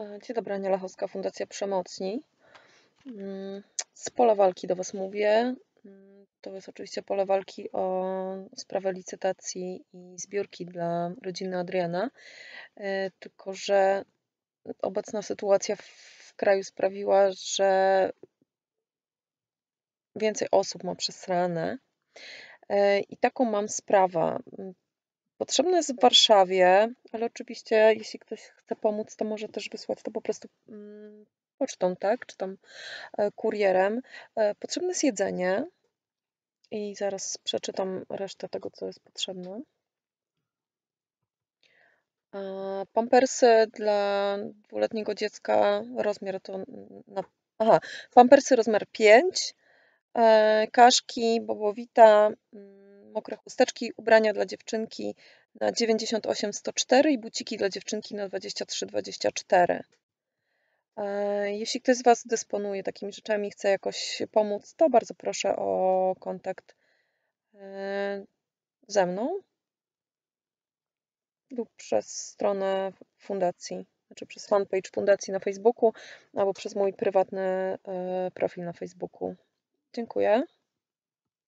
E, dzień dobry, Ania Lachowska, Fundacja Przemocni. Mm, z pola walki do Was mówię. Mm, to jest oczywiście pole walki o sprawę licytacji i zbiórki dla rodziny Adriana. E, tylko, że obecna sytuacja w kraju sprawiła, że więcej osób ma przesrane. E, I taką mam sprawę. Potrzebne jest w Warszawie, ale oczywiście jeśli ktoś chce pomóc, to może też wysłać to po prostu mm, pocztą, tak? Czy tam e, kurierem. E, potrzebne jest jedzenie i zaraz przeczytam resztę tego, co jest potrzebne. E, pampersy dla dwuletniego dziecka, rozmiar to na... Aha, pampersy rozmiar 5, kaszki, bobowita, mm, mokre chusteczki, ubrania dla dziewczynki na 98-104 i buciki dla dziewczynki na 23-24. E, jeśli ktoś z Was dysponuje takimi rzeczami i chce jakoś pomóc, to bardzo proszę o kontakt e, ze mną lub przez stronę fundacji, znaczy przez fanpage fundacji na Facebooku albo przez mój prywatny e, profil na Facebooku. Dziękuję.